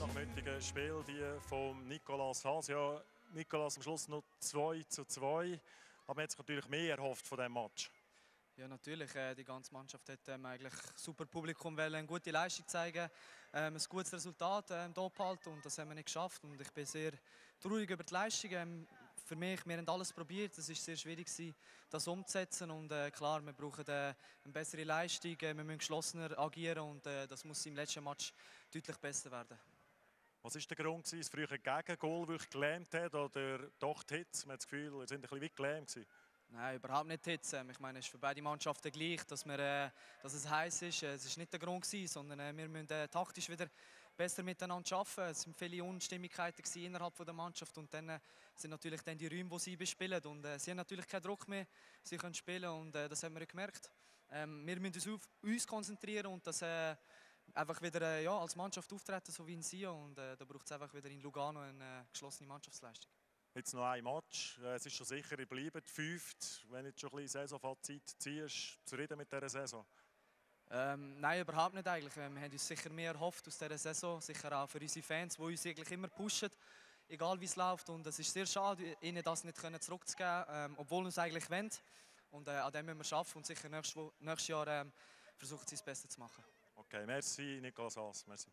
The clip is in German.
heutigen Spiel, die von Nicolas Haas. Ja, Nicolas am Schluss noch 2 zu 2. Aber man hat sich natürlich mehr erhofft von diesem Match. Ja, natürlich. Äh, die ganze Mannschaft hat ähm, eigentlich super Publikum wollen, eine gute Leistung zeigen, ähm, ein gutes Resultat ähm, halten und das haben wir nicht geschafft. Und ich bin sehr traurig über die Leistung. Ähm, für mich, wir haben alles probiert. Es ist sehr schwierig das umzusetzen und äh, klar, wir brauchen äh, eine bessere Leistung. Wir müssen geschlossener agieren und das muss im letzten Match deutlich besser werden. Was war der Grund, dass das frühe Gegengol wirklich gelähmt hat oder doch die Hits? Man hat das Gefühl, wir sind ein bisschen gelähmt gewesen. Nein, überhaupt nicht Hitze. Ich meine, es ist für beide Mannschaften gleich, dass, wir, äh, dass es heiß ist. Es ist nicht der Grund, gewesen, sondern äh, wir müssen äh, taktisch wieder besser miteinander arbeiten. Es waren viele Unstimmigkeiten innerhalb der Mannschaft und dann äh, sind natürlich dann die Räume, die sie bespielen. Und äh, sie haben natürlich keinen Druck mehr, sie können spielen und äh, das haben wir gemerkt. Ähm, wir müssen uns auf uns konzentrieren und das äh, einfach wieder ja, als Mannschaft auftreten, so wie in Sion. Und da braucht es einfach wieder in Lugano eine geschlossene Mannschaftsleistung. Jetzt noch ein Match. Äh, es ist schon sicher, ihr bleibt fünft. Wenn du jetzt schon ein bisschen Saisonfazit ziehst, zufrieden mit dieser Saison? Ähm, nein, überhaupt nicht eigentlich. Wir haben uns sicher mehr erhofft aus dieser Saison. Sicher auch für unsere Fans, die uns eigentlich immer pushen, egal wie es läuft. Und es ist sehr schade, ihnen das nicht zurückzugeben, ähm, obwohl wir es eigentlich wollen. Und äh, an dem müssen wir arbeiten und sicher nächstes, nächstes Jahr ähm, versuchen, sie das Beste zu machen. Okay, merci Nicolas Haas. Merci.